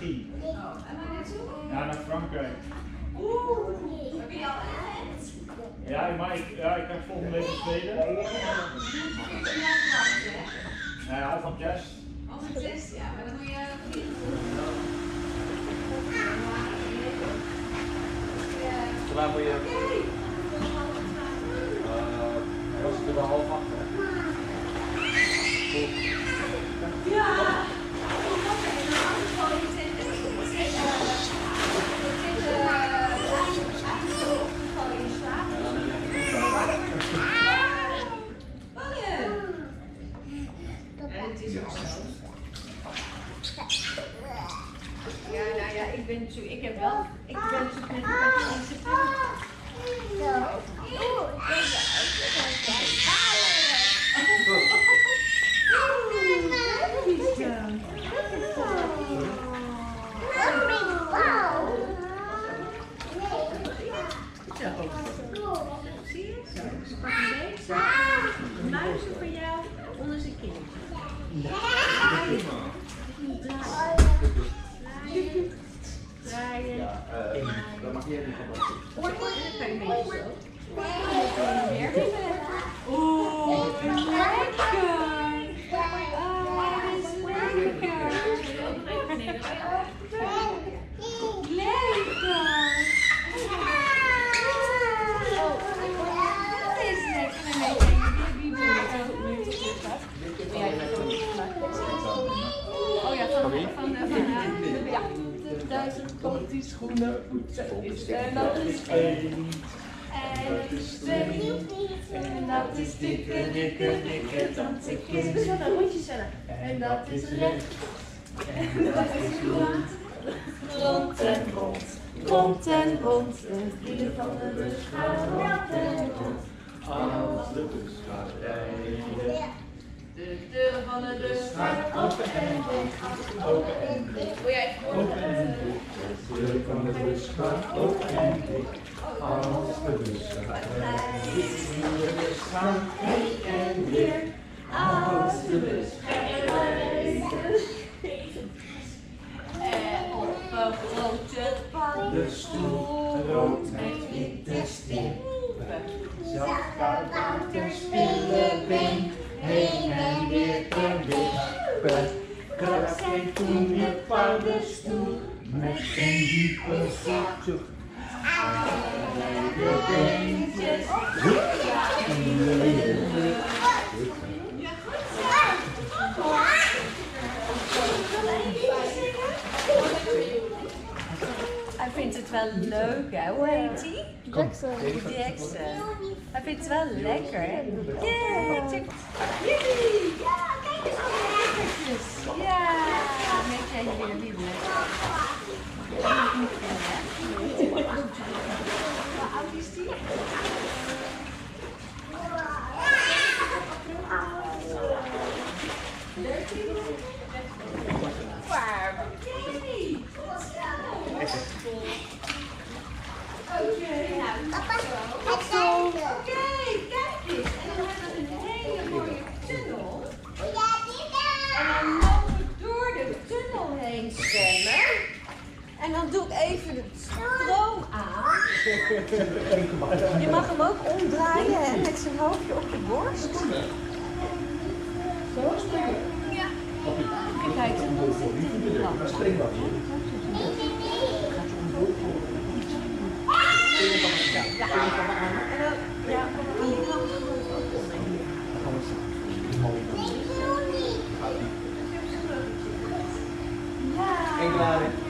ski. Oh, en waar naartoe? Ja, naar Frankrijk. Oeh, heb je al echt? Ja, maar ik, ja, ik heb volgende week wachten, hè? Nou ja, van kerst. Het is, ja, maar dan moet je vliegen. Ja. Moet je. Oké. Uh, was het er wel half acht? Wel, ik ben zo net een beetje in Zie je? Zo, ze pak een beetje. Een muisje voor jou onder zijn kin. Draaien. Draaien. Draaien. Ja, eh, dat mag jij niet van doen. En dan kan je een beetje zo. Weer weer Oeh, lekker. Ah, dat is lekker. Lekker. Dat is lekker. En dan weet je, wie wil het nu Oh ja, van, van, van, van, ja. De duizend komt schoenen, en dat is één. En dat is twee. En dat is dikke, dikke, dikke tandje. Gezellig, rondje zetten. En dat is recht. En dat is rond. Rond en rond. Rond en rond. De deur van de bus gaat rond en rond. Als de bus gaat rijden. De deur van de bus gaat open en dicht. Open en dicht. Wil jij Open en dicht. De deur van de bus gaat open en dicht. Als de bus gaat. De bus gaat heen en weer. Als de bus gaat rijden. En op een grote bank. De stoel rood met witte stippen. Kabouter toen paddenstoel. Met een diepe zucht. De beentjes. In de lucht. Hij vindt het wel leuk, hè? Hoe heet hij? Jackson. Jackson. Hij vindt het wel lekker, hè? Check. Jullie! Ja, kijk eens wat lekkertjes. Ja, met jij hier weer lekker. Hoe oud is die? Dertien? Waar? Oké. Oké, nou, zo. Oké, kijk eens. En dan hebben we een hele mooie tunnel. En dan lopen we door de tunnel heen zwemmen. En dan doe ik even de stroom aan. Je mag hem ook omdraaien hè, met zijn hoofdje op je borst. Zo springen? Ja. En kijk, de lamp. Ja. En dan, ja. Ja.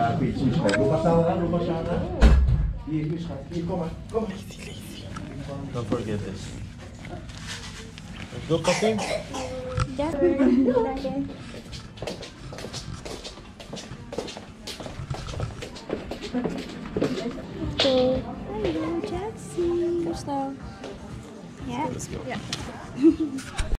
Ja, ik weet het niet. Loop maar staan aan, loop maar staan aan. Hier, hier schat. Hier, kom maar. Kom maar. Don't forget this. Let's go, Kasim. Hallo, Jessie. Kom snel. Ja? Ja.